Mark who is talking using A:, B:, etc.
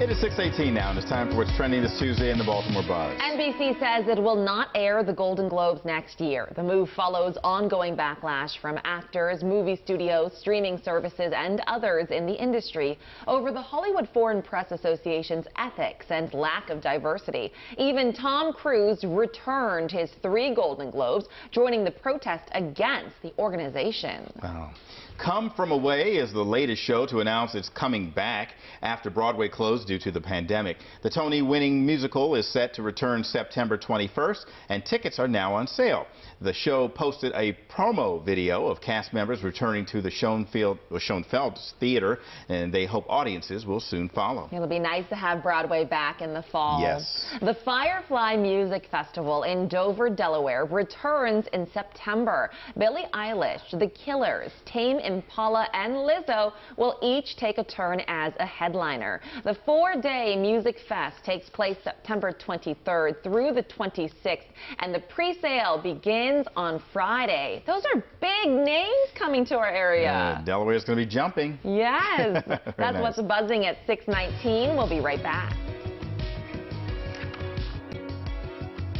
A: It is 618 now, and it's time for what's trending this Tuesday in the Baltimore Buzz.
B: NBC says it will not air the Golden Globes next year. The move follows ongoing backlash from actors, movie studios, streaming services, and others in the industry over the Hollywood Foreign Press Association's ethics and lack of diversity. Even Tom Cruise returned his three Golden Globes, joining the protest against the organization.
A: Wow. Come From Away is the latest show to announce it's coming back after Broadway closed due to the pandemic. The Tony-winning musical is set to return September 21st, and tickets are now on sale. The show posted a promo video of cast members returning to the Schoenfeld, Schoenfeld Theater, and they hope audiences will soon follow.
B: It'll be nice to have Broadway back in the fall.
A: Yes.
B: The Firefly Music Festival in Dover, Delaware returns in September. Billie Eilish, The Killers, Tame Impala, and Lizzo will each take a turn as a headliner. The four-day music fest takes place September 23rd through the 26th, and the pre-sale begins on Friday. Those are big names coming to our area.
A: Uh, Delaware is going to be jumping.
B: Yes. That's
A: nice.
B: what's buzzing at 619. We'll be right back.